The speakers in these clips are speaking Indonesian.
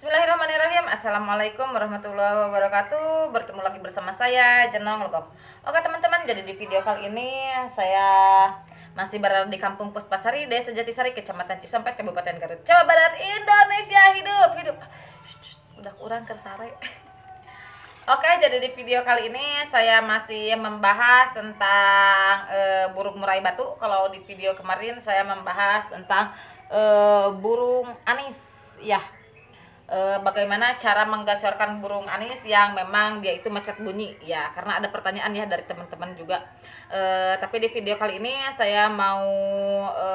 Bismillahirrahmanirrahim. Assalamualaikum warahmatullahi wabarakatuh. Bertemu lagi bersama saya Jenong Legok Oke teman-teman jadi di video kali ini Saya masih berada di kampung Puspasari Desa Jatisari Kecamatan Cisampet Kabupaten Garut Jawa Barat Indonesia. Hidup hidup. Udah kurang kersare. Oke jadi di video kali ini Saya masih membahas tentang e, burung murai batu. Kalau di video kemarin saya membahas tentang e, burung anis. Ya e, bagaimana cara menggacorkan burung anis yang memang dia itu macet bunyi? Ya karena ada pertanyaan ya dari teman-teman juga. E, tapi di video kali ini saya mau e,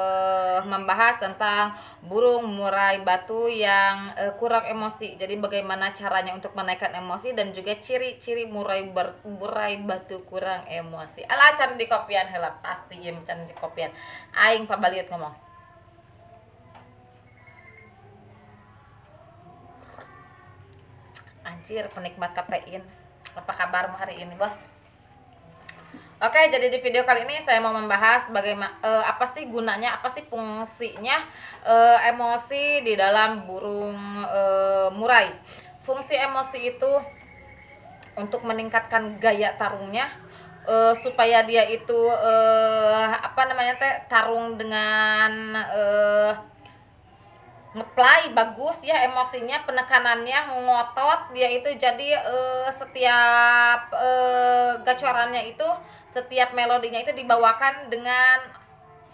membahas tentang burung murai batu yang e, kurang emosi. Jadi bagaimana caranya untuk menaikkan emosi dan juga ciri-ciri murai ber, murai batu kurang emosi. Ala can di kopian. Hela pasti ya can di kopian. Aing pabaliut ngomong anjir penikmat kafein apa kabarmu hari ini bos Oke, jadi di video kali ini saya mau membahas bagaimana uh, apa sih gunanya, apa sih fungsinya uh, emosi di dalam burung uh, murai. Fungsi emosi itu untuk meningkatkan gaya tarungnya supaya dia itu apa namanya teh tarung dengan ngeplay bagus ya emosinya penekanannya ngotot dia itu jadi uh, setiap uh, gacorannya itu setiap melodinya itu dibawakan dengan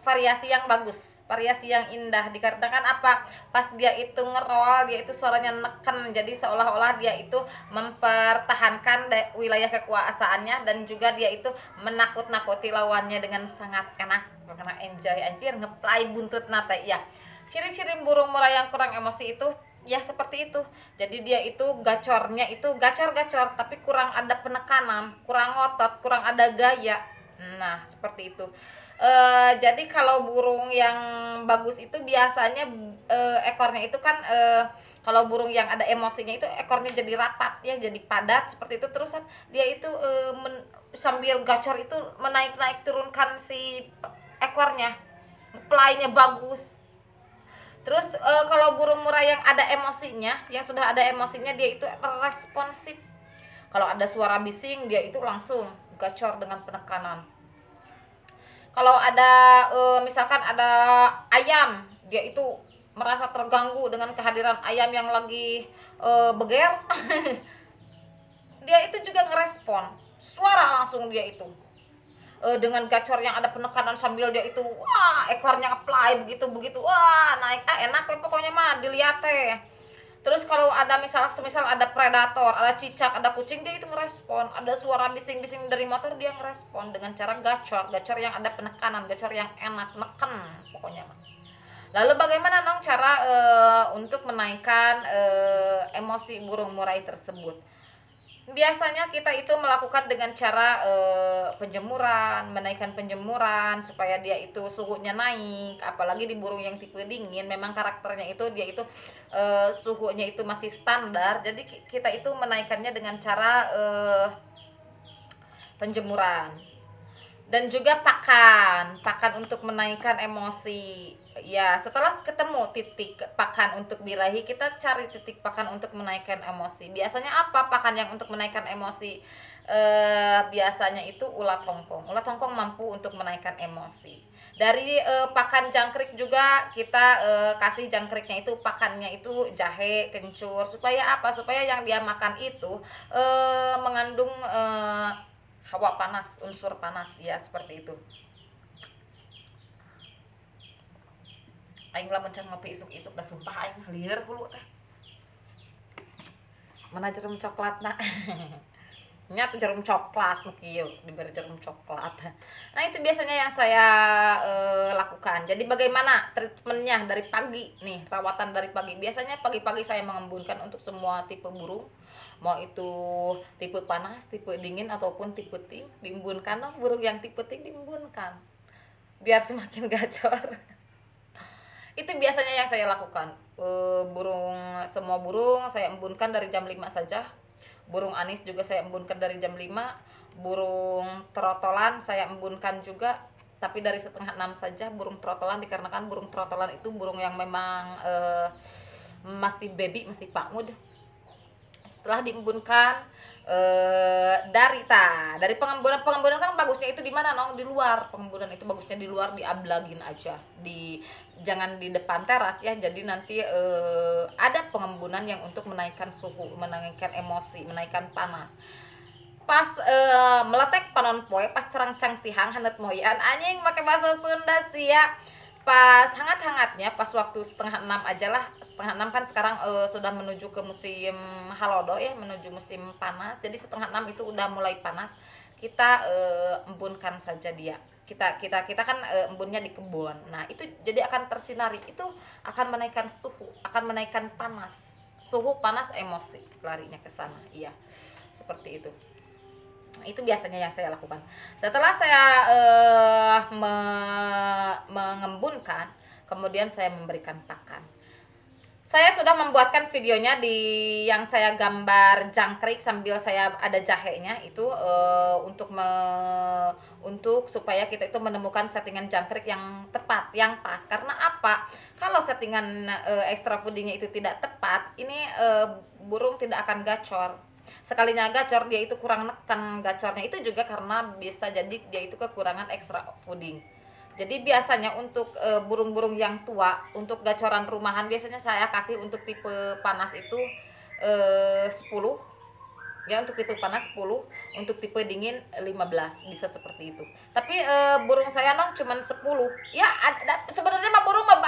variasi yang bagus variasi yang indah. Dikarenakan apa? Pas dia itu ngerol dia itu suaranya neken jadi seolah-olah dia itu mempertahankan wilayah kekuasaannya dan juga dia itu menakut-nakuti lawannya dengan sangat enak. Karena enjoy anjir ngeplay buntut nate ya ciri-ciri burung murai yang kurang emosi itu ya seperti itu. Jadi dia itu gacornya itu gacor-gacor tapi kurang ada penekanan kurang otot kurang ada gaya. Nah seperti itu. E, jadi kalau burung yang bagus itu biasanya e, ekornya itu kan e, kalau burung yang ada emosinya itu ekornya jadi rapat ya jadi padat seperti itu. Terusan dia itu e, men, sambil gacor itu menaik-naik turunkan si ekornya. Playnya bagus Terus e, kalau burung murai yang ada emosinya, yang sudah ada emosinya dia itu responsif. Kalau ada suara bising dia itu langsung gacor dengan penekanan. Kalau ada e, misalkan ada ayam, dia itu merasa terganggu dengan kehadiran ayam yang lagi e, beger. dia itu juga ngerespon. Suara langsung dia itu uh, dengan gacor yang ada penekanan sambil dia itu wah ekornya apply begitu begitu wah naik. Ah enak ya pokoknya mah dilihat teh. Terus kalau ada misal semisal ada predator ada cicak ada kucing dia itu ngerespon. Ada suara bising-bising dari motor dia ngerespon dengan cara gacor. Gacor yang ada penekanan gacor yang enak neken pokoknya mah. Lalu bagaimana dong cara uh, untuk menaikkan uh, emosi burung murai tersebut biasanya kita itu melakukan dengan cara e, penjemuran, menaikkan penjemuran supaya dia itu suhunya naik. Apalagi di burung yang tipe dingin, memang karakternya itu dia itu e, suhunya itu masih standar. Jadi kita itu menaikkannya dengan cara e, penjemuran. Dan juga pakan, pakan untuk menaikkan emosi ya setelah ketemu titik pakan untuk birahi kita cari titik pakan untuk menaikkan emosi. Biasanya apa pakan yang untuk menaikkan emosi? Eh, biasanya itu ulat hongkong ulat hongkong mampu untuk menaikkan emosi. Dari eh, pakan jangkrik juga kita eh, kasih jangkriknya itu pakannya itu jahe kencur supaya apa? Supaya yang dia makan itu eh, mengandung eh, hawa panas unsur panas. Ya seperti itu aing lamun can ngopi isuk-isuk dah sumpah aing liar hulu teh. Mana jarum coklat nak? Nyat jarum coklat kieu diberi jarum coklat. Nah itu biasanya yang saya e, lakukan. Jadi bagaimana treatmentnya dari pagi nih rawatan dari pagi? Biasanya pagi-pagi saya mengembunkan untuk semua tipe burung. Mau itu tipe panas tipe dingin ataupun tipe ting diembunkan burung yang tipe ting diembunkan biar semakin gacor itu biasanya yang saya lakukan. E, burung semua burung saya embunkan dari jam 5 saja. Burung anis juga saya embunkan dari jam 5 burung trotolan saya embunkan juga tapi dari setengah enam saja burung trotolan dikarenakan burung trotolan itu burung yang memang e, masih baby masih pakmud setelah diembunkan eh dari ta dari pengembunan pengembunan kan bagusnya itu di mana nong? Di luar. Pengembunan itu bagusnya di luar di ablagin aja. Di jangan di depan teras ya. Jadi nanti eh, ada pengembunan yang untuk menaikkan suhu menaikkan emosi menaikkan panas. Pas eh, meletek panon poe pas cerang cang tihang hangat moyan anjing pakai bahasa Sunda sih ya pas hangat-hangatnya pas waktu setengah enam aja lah. Setengah enam kan sekarang uh, sudah menuju ke musim halodo ya menuju musim panas. Jadi setengah enam itu udah mulai panas. Kita uh, embunkan saja dia. Kita kita kita kan uh, embunnya di kebun. Nah itu jadi akan tersinari. Itu akan menaikkan suhu akan menaikkan panas. Suhu panas emosi larinya ke sana. Iya seperti itu itu biasanya yang saya lakukan. Setelah saya uh, me mengembunkan kemudian saya memberikan pakan. Saya sudah membuatkan videonya di yang saya gambar jangkrik sambil saya ada jahenya itu uh, untuk me, untuk supaya kita itu menemukan settingan jangkrik yang tepat yang pas. Karena apa? Kalau settingan uh, extra foodingnya itu tidak tepat ini uh, burung tidak akan gacor sekalinya gacor dia itu kurang neken gacornya. Itu juga karena bisa jadi dia itu kekurangan extra fooding. Jadi biasanya untuk e, burung-burung yang tua untuk gacoran rumahan biasanya saya kasih untuk tipe panas itu e, 10 ya untuk tipe panas 10 untuk tipe dingin 15 bisa seperti itu. Tapi e, burung saya nong cuman 10 ya ada sebenarnya mah burung mah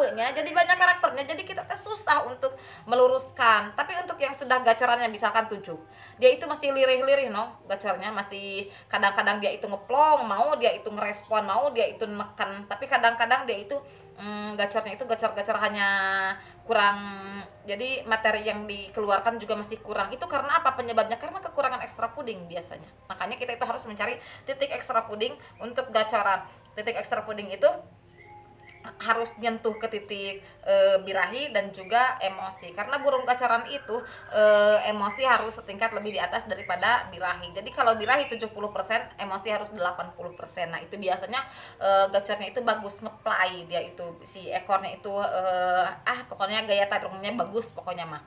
tipe-tipenya jadi banyak karakternya jadi kita teh susah untuk meluruskan. Tapi untuk yang sudah gacorannya misalkan 7 dia itu masih lirih-lirih no gacornya masih kadang-kadang dia itu ngeplong mau dia itu ngerespon mau dia itu neken tapi kadang-kadang dia itu mm, gacornya itu gacor-gacor hanya kurang jadi materi yang dikeluarkan juga masih kurang. Itu karena apa penyebabnya? Karena kekurangan extra fooding biasanya. Makanya kita itu harus mencari titik extra fooding untuk gacoran. Titik extra fooding itu harus nyentuh ke titik e, birahi dan juga emosi. Karena burung gacaran itu e, emosi harus setingkat lebih di atas daripada birahi. Jadi kalau birahi 70% emosi harus 80% nah itu biasanya e, gacornya itu bagus ngeplay. Dia itu si ekornya itu e, ah pokoknya gaya tarungnya bagus pokoknya mah.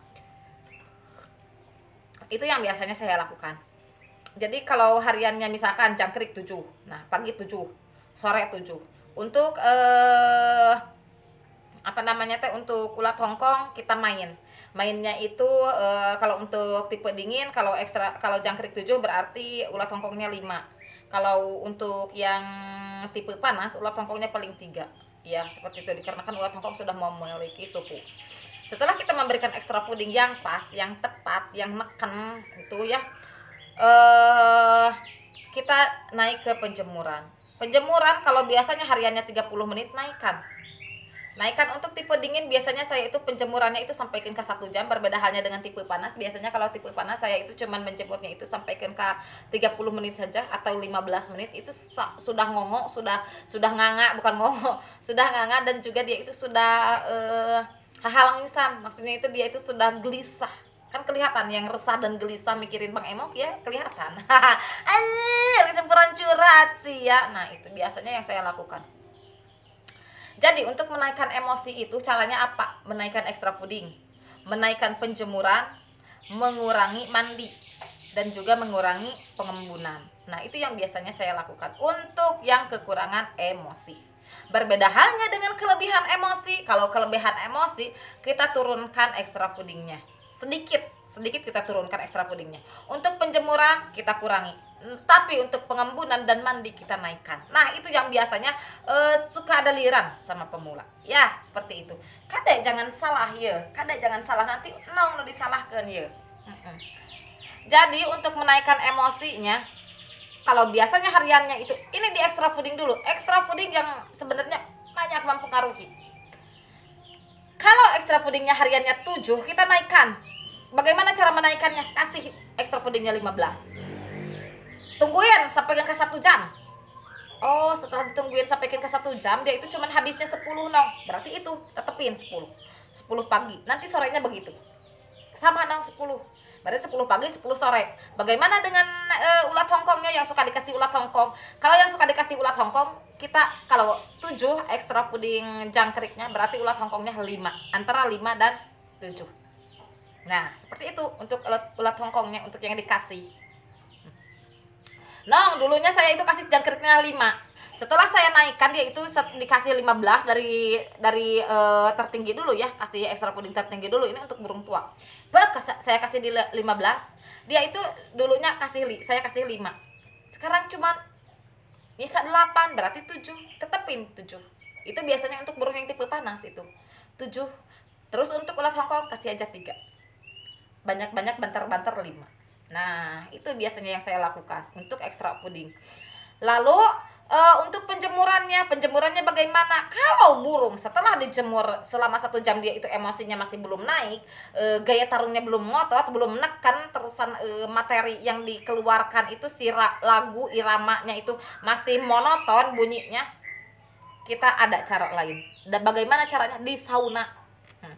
Itu yang biasanya saya lakukan. Jadi kalau hariannya misalkan jangkrik 7 nah pagi 7 sore 7 untuk eh apa namanya teh untuk ulat hongkong kita main. Mainnya itu eh, kalau untuk tipe dingin kalau ekstra kalau jangkrik 7 berarti ulat hongkongnya 5 kalau untuk yang tipe panas ulat hongkongnya paling tiga. Ya seperti itu. Dikarenakan ulat hongkong sudah memiliki suhu. Setelah kita memberikan extra fooding yang pas yang tepat yang neken itu ya eh kita naik ke penjemuran Penjemuran kalau biasanya hariannya 30 menit naikkan. Naikkan untuk tipe dingin biasanya saya itu penjemurannya itu sampaikan ke satu jam berbeda halnya dengan tipe panas. Biasanya kalau tipe panas saya itu cuman menjemurnya itu sampaikan ke 30 menit saja atau 15 menit itu sudah ngongok, sudah sudah nganga bukan ngongok, sudah nganga dan juga dia itu sudah eh hahalangisan. Maksudnya itu dia itu sudah gelisah kan kelihatan yang resah dan gelisah mikirin bang emok ya kelihatan. Anjir kecemburuan curhat sih ya. Nah itu biasanya yang saya lakukan. Jadi untuk menaikkan emosi itu caranya apa? Menaikkan extra fooding menaikkan penjemuran mengurangi mandi dan juga mengurangi pengembunan. Nah itu yang biasanya saya lakukan untuk yang kekurangan emosi. Berbeda halnya dengan kelebihan emosi. Kalau kelebihan emosi kita turunkan extra foodingnya sedikit sedikit kita turunkan ekstra pudingnya. Untuk penjemuran kita kurangi. Tapi untuk pengembunan dan mandi kita naikkan. Nah itu yang biasanya uh, suka ada liran sama pemula. Ya seperti itu. Kadek jangan salah ya. Kadek jangan salah. Nanti nong no disalahkan ya. Jadi untuk menaikkan emosinya kalau biasanya hariannya itu ini di extra fooding dulu. Extra fooding yang sebenarnya banyak mempengaruhi kalau extra foodingnya hariannya 7 kita naikkan. Bagaimana cara menaikkannya? Kasih extra foodingnya 15 tungguin sampai ke satu jam. Oh setelah ditungguin sampai ke satu jam dia itu cuman habisnya 10 nong. Berarti itu tetepin 10 10 pagi. Nanti sorenya begitu. Sama nong 10 berarti 10 pagi 10 sore. Bagaimana dengan uh, ulat hongkongnya? Yang suka dikasih ulat hongkong. Kalau yang suka dikasih ulat hongkong kita kalau 7 extra fooding jangkriknya berarti ulat hongkongnya 5 antara 5 dan 7 nah seperti itu untuk ulat, ulat hongkongnya untuk yang dikasih. Nong, dulunya saya itu kasih jangkriknya 5 setelah saya naikkan dia itu dikasih 15 dari dari uh, tertinggi dulu ya. Kasih extra fooding tertinggi dulu ini untuk burung tua. Saya kasih di 15 dia itu dulunya kasih saya kasih 5 sekarang cuma bisa 8 berarti 7 tetepin 7 itu biasanya untuk burung yang tipe panas itu. 7 terus untuk ulat hongkong kasih aja 3 banyak-banyak banter-banter 5 nah itu biasanya yang saya lakukan untuk extra fooding lalu uh, untuk penjemurannya penjemurannya bagaimana? Kalau burung setelah dijemur selama satu jam dia itu emosinya masih belum naik uh, gaya tarungnya belum ngotot belum menekan terusan uh, materi yang dikeluarkan itu si lagu iramanya itu masih monoton bunyinya kita ada cara lain. Dan bagaimana caranya? Di sauna. Hmm.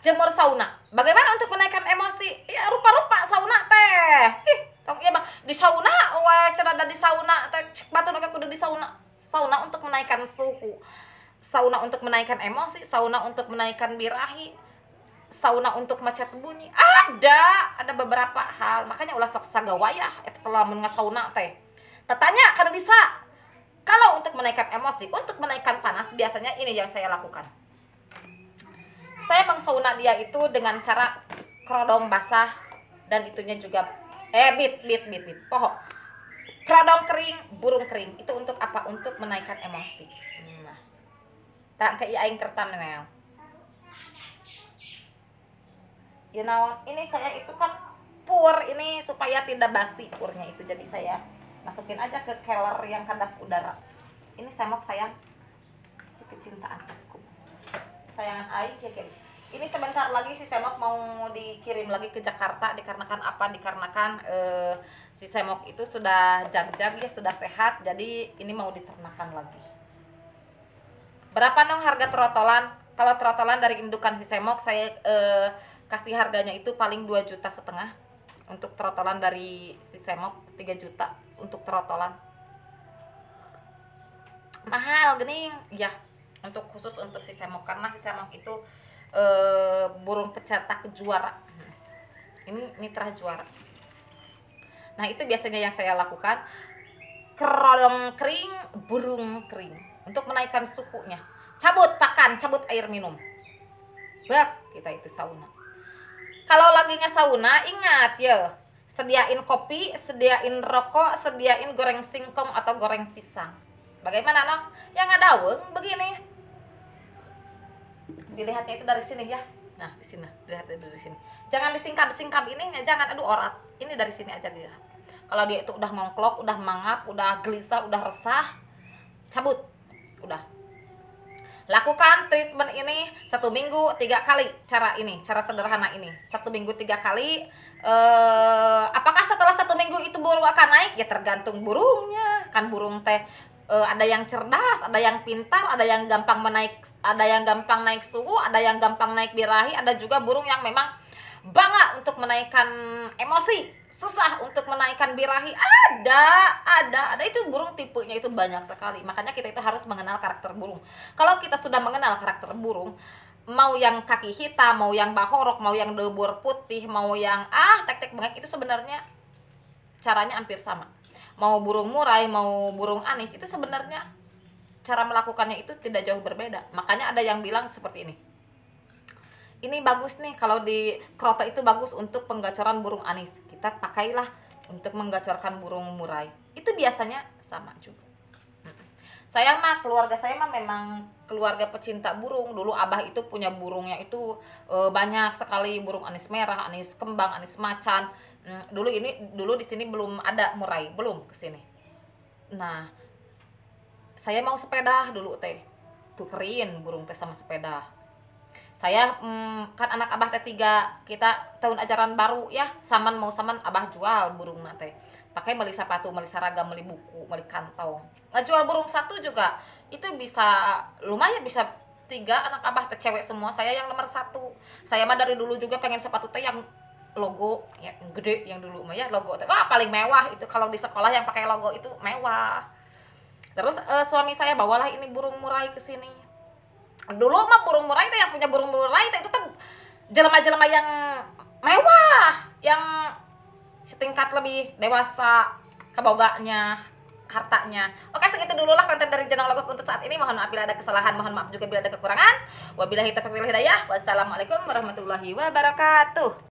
jemur sauna. Bagaimana untuk menaikkan emosi? Ya rupa-rupa sauna teh. Ih, tong iya bang. Di sauna wah cara ada di sauna cek batu mereka kudu di sauna. Sauna untuk menaikkan suhu. Sauna untuk menaikkan emosi sauna untuk menaikkan birahi sauna untuk macet bunyi. Ada ada beberapa hal. Makanya ulah sok sagawayah itu telah menga sauna teh. Tetanya kalau bisa. Kalau untuk menaikkan emosi untuk menaikkan panas biasanya ini yang saya lakukan. Saya mengsauna dia itu dengan cara kerodong basah dan itunya juga eh bit bit bit bit. Pohon keradong kering burung kering. Itu untuk apa? Untuk menaikkan emosi. Nah. Tak kayak aing kertam nih you know ini saya itu kan pur ini supaya tidak basi purnya itu. Jadi saya masukin aja ke keller yang kadap udara. Ini mau sayang kecintaan aku sayangan aing kayak ini sebentar lagi si Semok mau dikirim lagi ke Jakarta dikarenakan apa? Dikarenakan uh, si Semok itu sudah jag-jag ya sudah sehat jadi ini mau diternakan lagi. Berapa nong harga trotolan? Kalau trotolan dari indukan si Semok saya uh, kasih harganya itu paling 2 juta setengah. Untuk trotolan dari si Semok 3 juta untuk trotolan. Mahal gening. Ya untuk khusus untuk si Semok. Karena si Semok itu uh, burung pecatak juara. Ini mitra juara. Nah itu biasanya yang saya lakukan. Kerolong kering burung kering. Untuk menaikkan suhunya. Cabut pakan cabut air minum. Bak kita itu sauna. Kalau lagi nge sauna ingat ya. Sediain kopi sediain rokok sediain goreng singkong atau goreng pisang. Bagaimana nok? Yang ada begini dilihatnya itu dari sini ya. Nah di sini. Dilihat dari sini. Jangan disingkap singkap ini jangan. Aduh orat ini dari sini aja dilihat. Kalau dia itu udah ngongklok udah mangap udah gelisah udah resah cabut. Udah. Lakukan treatment ini satu minggu tiga kali. Cara ini cara sederhana ini. Satu minggu tiga kali. Eh, apakah setelah satu minggu itu burung akan naik? Ya tergantung burungnya. Kan burung teh uh, ada yang cerdas, ada yang pintar, ada yang gampang menaik, ada yang gampang naik suhu, ada yang gampang naik birahi, ada juga burung yang memang bangga untuk menaikkan emosi, susah untuk menaikkan birahi. Ada, ada, ada itu burung tipenya itu banyak sekali. Makanya kita itu harus mengenal karakter burung. Kalau kita sudah mengenal karakter burung, mau yang kaki hitam, mau yang bahorok, mau yang debur putih, mau yang ah tek-tek bengek itu sebenarnya caranya hampir sama mau burung murai mau burung anis itu sebenarnya cara melakukannya itu tidak jauh berbeda. Makanya ada yang bilang seperti ini. Ini bagus nih kalau di kroto itu bagus untuk penggacoran burung anis. Kita pakailah untuk menggacorkan burung murai. Itu biasanya sama juga. Saya mah keluarga saya mah memang keluarga pecinta burung. Dulu abah itu punya burungnya itu e, banyak sekali. Burung anis merah anis kembang anis macan Hmm, dulu ini dulu di sini belum ada murai belum ke sini. Nah saya mau sepeda dulu teh. Tukerin burung teh sama sepeda. Saya hmm, kan anak abah teh tiga kita tahun ajaran baru ya saman mau saman abah jual burung nate pakai beli sepatu beli seragam beli buku beli kantong. Nggak jual burung satu juga itu bisa lumayan bisa tiga anak abah teh cewek semua. Saya yang nomor satu. Saya mah dari dulu juga pengen sepatu teh yang logo yang gede yang dulu ya logo wah paling mewah itu kalau di sekolah yang pakai logo itu mewah terus eh, suami saya bawalah ini burung murai ke sini dulu mah burung murai itu yang punya burung murai itu tuh jelema-jelema yang mewah yang setingkat lebih dewasa keboganya hartanya. Oke, segitu dulu lah konten dari channel Logok untuk saat ini. Mohon maaf bila ada kesalahan, mohon maaf juga bila ada kekurangan. Wabillahi taufiq wal hidayah. Wassalamualaikum warahmatullahi wabarakatuh.